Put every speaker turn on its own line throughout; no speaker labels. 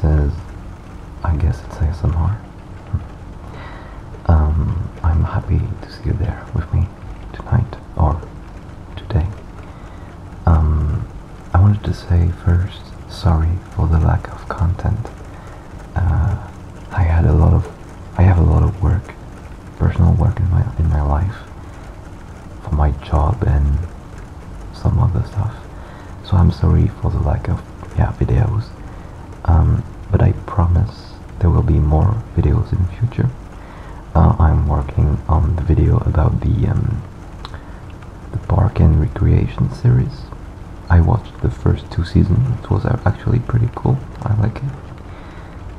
Says, I guess it's ASMR. Um, I'm happy to see you there with me tonight or today. Um, I wanted to say first, sorry for the lack of content. Uh, I had a lot of, I have a lot of work, personal work in my in my life, for my job and some other stuff. So I'm sorry for the lack of yeah videos. I promise there will be more videos in the future. Uh, I'm working on the video about the um, the Park and Recreation series. I watched the first two seasons. It was actually pretty cool. I like it.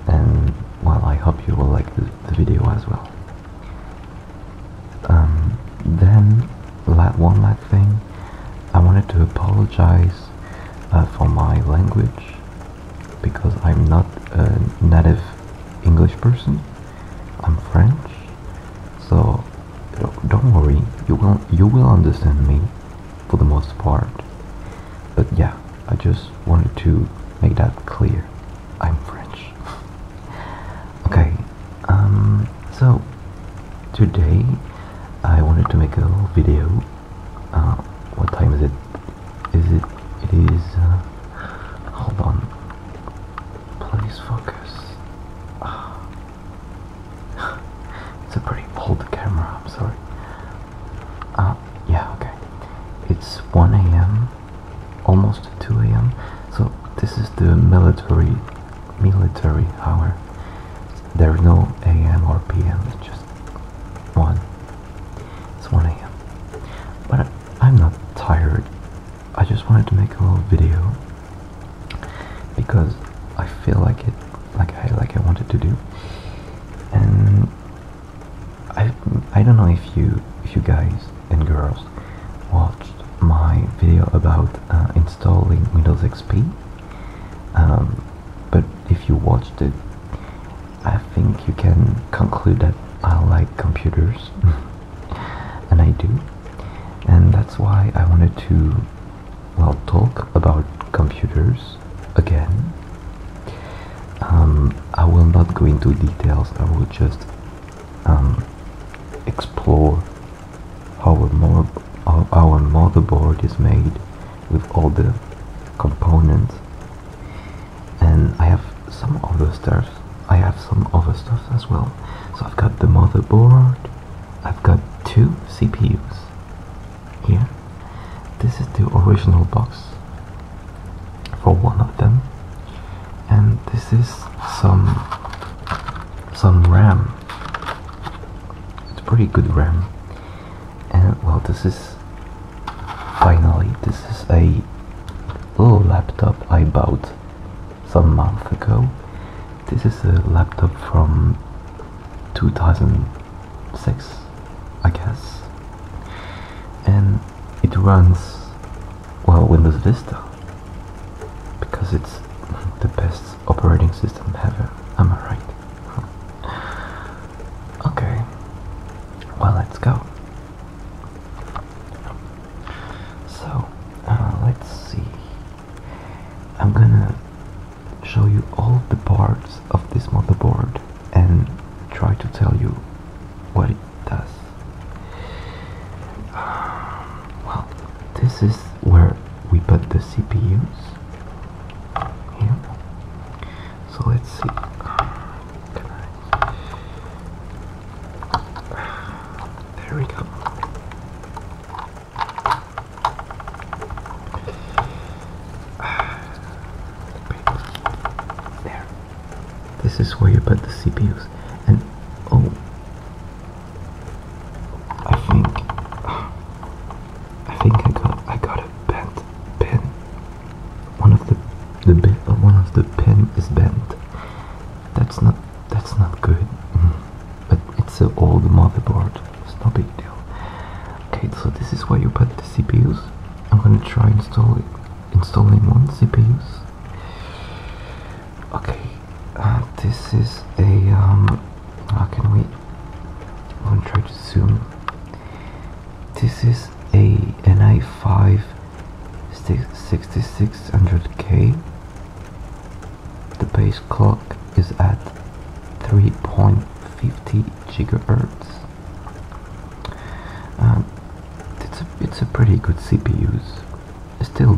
And well, I hope you will like the, the video as well. Um, then, one last thing, I wanted to apologize uh, for my language because I'm not a native English person. I'm French, so don't worry. You will you will understand me for the most part. But yeah, I just wanted to make that clear. I'm French. okay. Um. So today I wanted to make a video. Uh, what time is it? Is it? It is. Uh, hold on. Please focus. it's a pretty old camera. I'm sorry. Uh, yeah. Okay. It's 1 a.m. Almost 2 a.m. So this is the military military hour. There's no a.m. or p.m. It's just one. It's 1 a.m. But I'm not tired. I just wanted to make a little video because I feel like it, like I like I wanted to do, and I I don't know if you you guys and girls watched my video about uh, installing Windows XP. Um, but if you watched it, I think you can conclude that I like computers, and I do, and that's why I wanted to, well, talk about computers again. Um, I will not go into details. I will just um, explore how our, motherboard is made with all the components. And I have some other stuff. I have some other stuff as well. So I've got the motherboard. I've got two CPUs here. This is the original box for one of them. And this is some some RAM pretty good RAM. And well this is finally this is a little laptop I bought some month ago. This is a laptop from 2006 I guess. And it runs well Windows Vista because it's the best operating system ever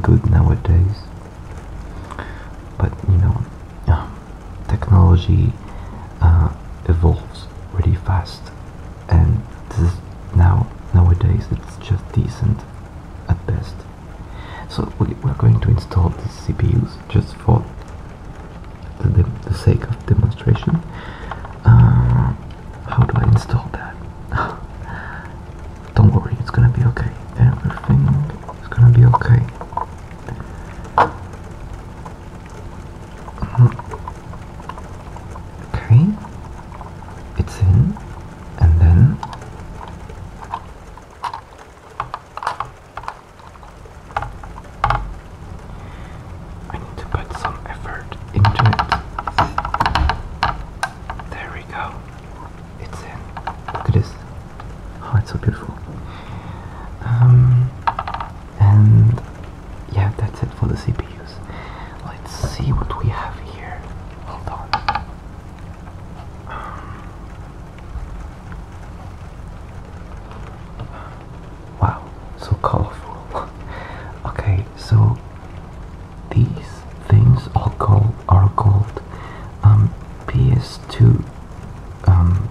good nowadays. But you know, um, technology uh, evolves really fast, and this is now nowadays it's just decent at best. So we, we're going to install these CPUs just for the, the sake of demonstration. Uh, how do I install that? Don't worry, it's gonna be okay. Everything is gonna be okay. Mhm. Okay, it's in, and then I need to put some effort into it. There we go. It's in. Look at this. Oh, it's so beautiful. Um, and yeah, that's it for the CPUs. Let's see what we have here. Hold on. Wow, so colorful. okay, so these things are called are called um, PS2 um,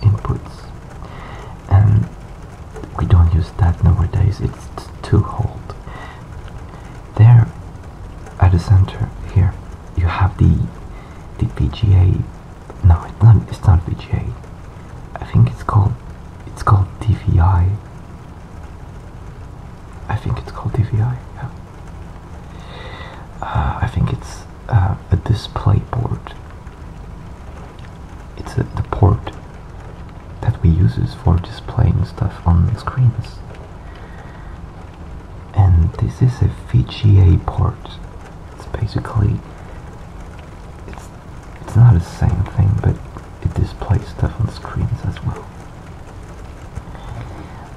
inputs, and we don't use that nowadays. It's t- too old. There, at the center here, you have the the VGA. No, it's not. It's not VGA. I think it's called it's called DVI. I think it's called DVI. Yeah. Uh, I think it's uh, a display port. It's a, the port that we uses for displaying stuff on the screens. And this is a VGA port. Basically it's it's not the same thing, but it displays stuff on screens as well.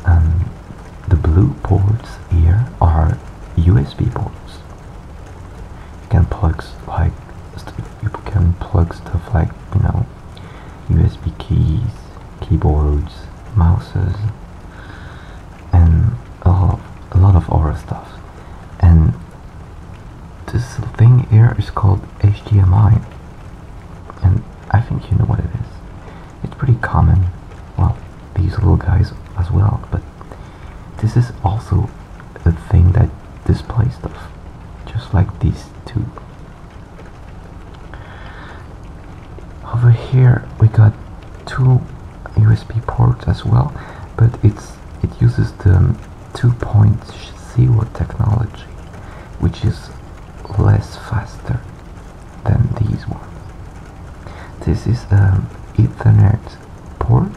And the blue ports here are USB ports. You can plug s- like st- you can plug stuff like you know USB keys, keyboards, mouses, and a lot of, a lot of other stuff. And this thing here is called HDMI, and I think you know what it is. It's pretty common. Well, these little guys as well, but this is also a thing that displays stuff, just like these two. Over here we got two USB ports as well, but it's it uses the 2.0 technology, which is less faster than these ones. This is an Ethernet port,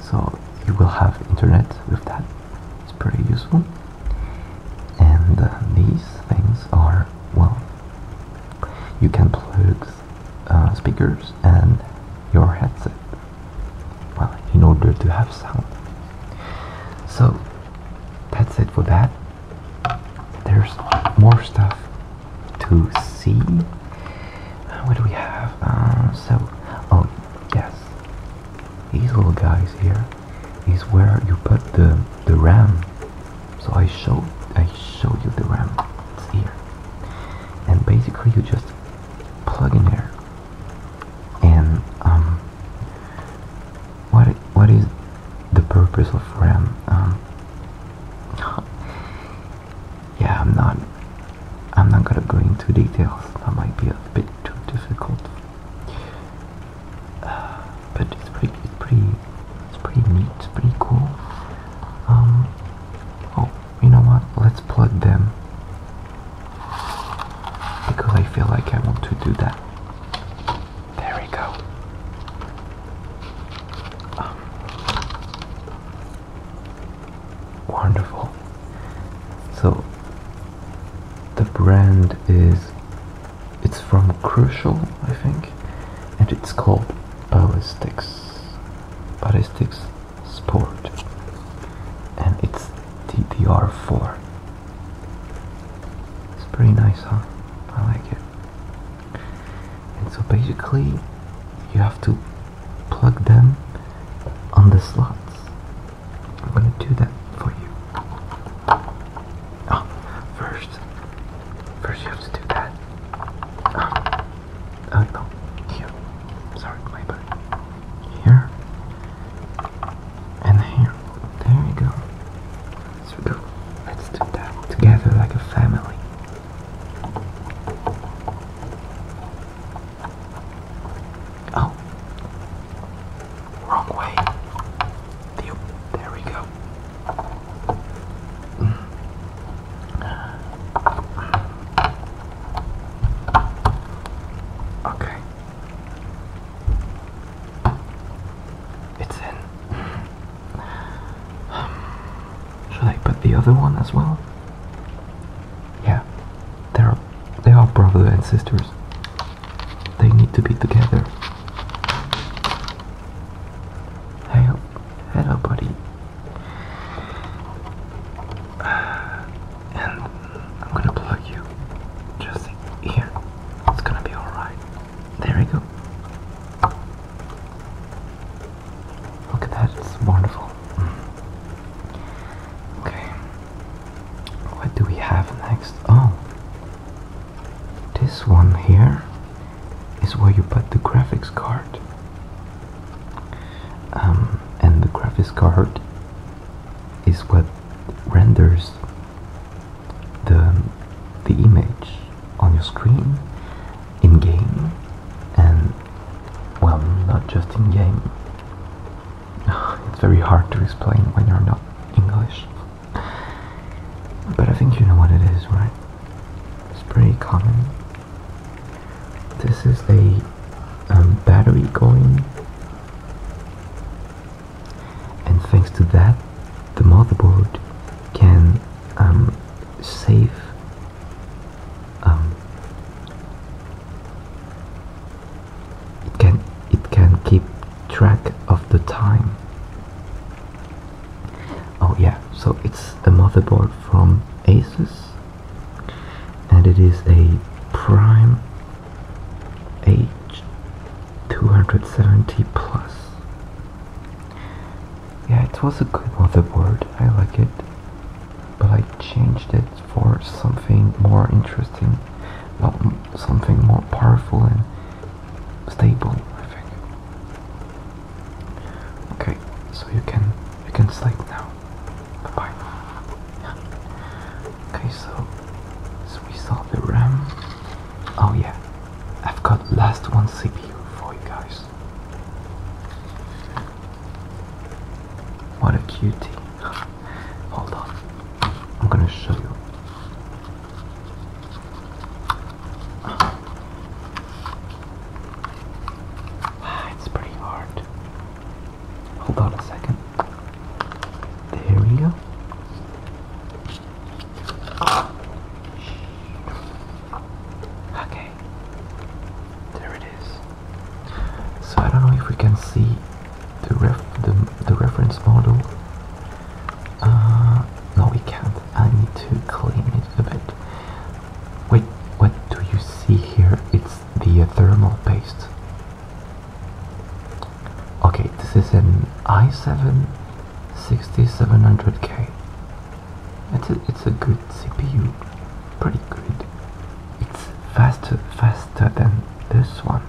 so you will have internet with that. It's pretty useful. And uh, these things are well, you can plug uh, speakers and your headset. Well, in order to have sound. So that's it for that. There's more stuff to see. Uh, What do we have? Uh, so, oh yes, these little guys here is where you put the the RAM. So I show I show you the RAM. It's here, and basically you just plug in there. And um, what i- what is purpose of RAM? Um, yeah, I'm not I'm not gonna go into details. That might be a bit too difficult. Uh, but it's pretty, it's pretty, it's pretty neat. It's pretty cool. Um. Oh, you know what? Let's plug them because I feel like I want to do that. There we go. Um, wonderful. So the brand is it's from Crucial, I think, and it's called Ballistix. Ballistix Sport. And it's DDR4. It's pretty nice, huh? I like it. And so basically, you have to plug them on the slots. I'm gonna do that for you. Oh, first, first you have to do that. Oh, oh no, here. Sorry, my bad. Here and here. There you go. So go. Let's do that together like a family. Oh. Wrong way. There, there we go. Okay. It's in. Should I put the other one as well? Yeah. They're they are brother and sisters. They need to be together. Hey, hello, buddy. And I'm gonna plug you just here. It's gonna be alright. There we go. Look at that, it's wonderful. Mm. Okay. What do we have next? Oh. This one here is where you put the graphics card. Um, and the graphics card is what renders the the image on your screen in game and well not just in game. It's very hard to explain when you're not English. But I think you know what it is right? It's pretty common. This is a um, battery going. And thanks to that the motherboard can um, save um, it can it can keep track of the time oh yeah so it's a motherboard from Asus and it is a Prime H270 plus. Yeah it was a good motherboard. I like it but I changed it for something more interesting well something more powerful and stable I think. Okay so you can you can sleep now bye bye okay so so we saw the RAM oh yeah. I've got last one CPU for you guys. What a cutie hold on I'm gonna show you Ah, it's pretty hard hold on a second there we go Okay. There it is. So I don't know if we can see the ref the, the reference model. Uh no we can't. I need to clean it a bit. Wait, what do you see here? It's the uh, thermal paste. Okay, this is an i7 6700K. It's a, it's a good CPU, pretty good. It's faster faster than this one,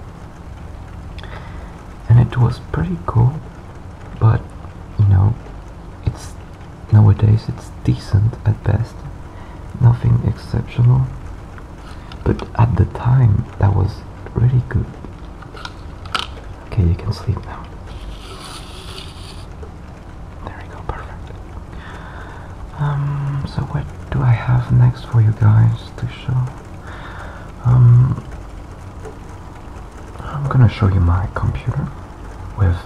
and it was pretty cool. But you know, it's nowadays it's decent at best, nothing exceptional. But at the time, that was really good. Okay, you can sleep now. There we go, perfect. Um, so what do I have next for you guys to show? Um, I'm gonna show you my computer with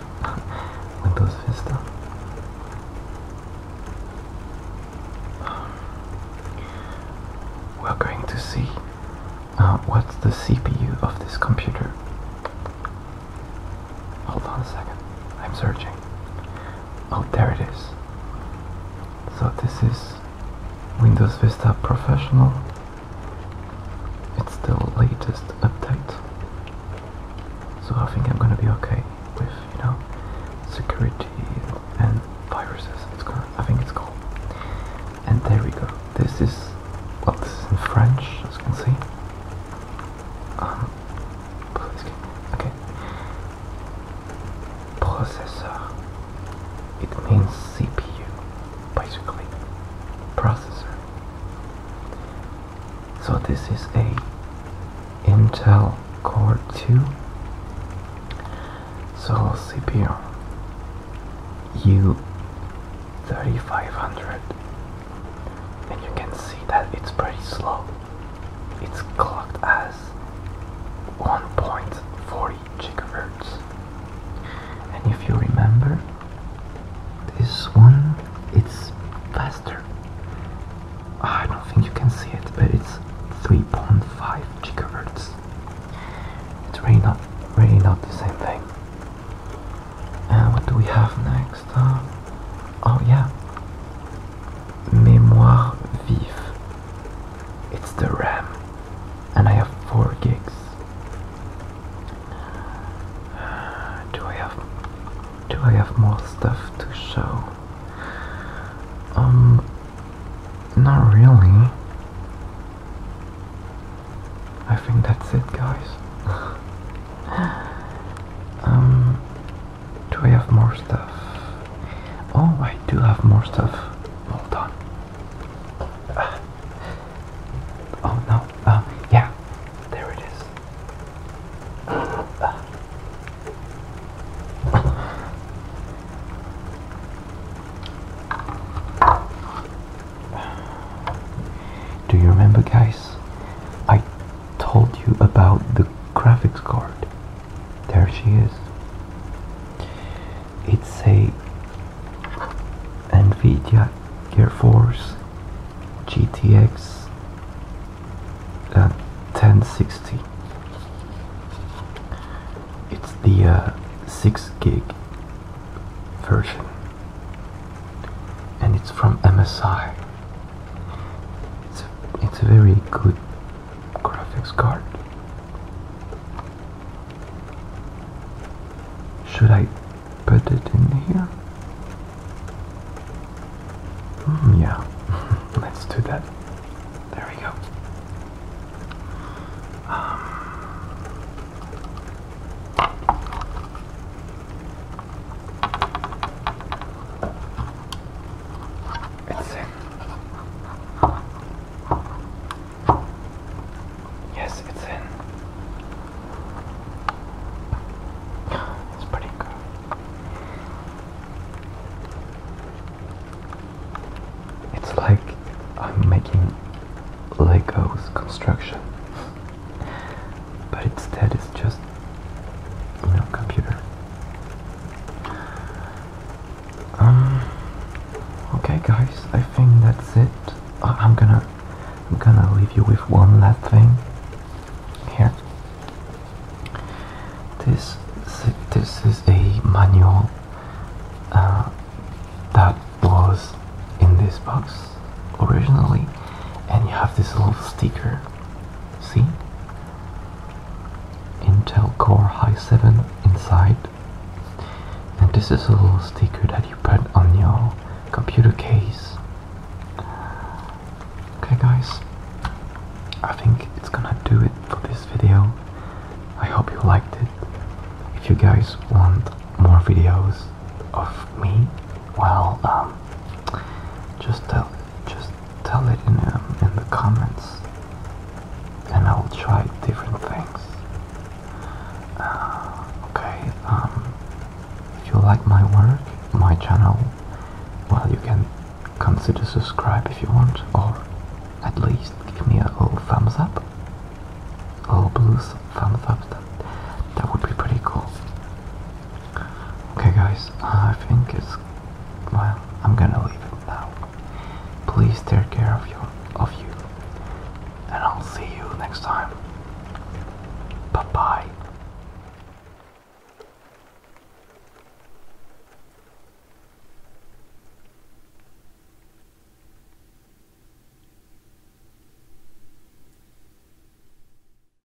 Vista Professional. It's the latest update. So I think I'm gonna be okay with, you know, security and viruses. It's gonna, I think it's called. call CPR U3500 and you can see that it's pretty slow. It's clocked as 1.40 gigahertz. And if you remember, this one It's the RAM, and I have four gigs. Do I have do I have more stuff to show? Um, not really. should I making Lego's construction. sticker. See? Intel Core i7 inside. And this is a little sticker that you put on your computer case. Okay guys, I think it's gonna do it for this video. I hope you liked it. If you guys want more videos of me, well, um, well, you can consider subscribe if you want, or at least give me a little thumbs up. A little blue thumbs up. That, that would be pretty cool. Okay guys, I think it's... well, I'm gonna leave it now. Please take care of you.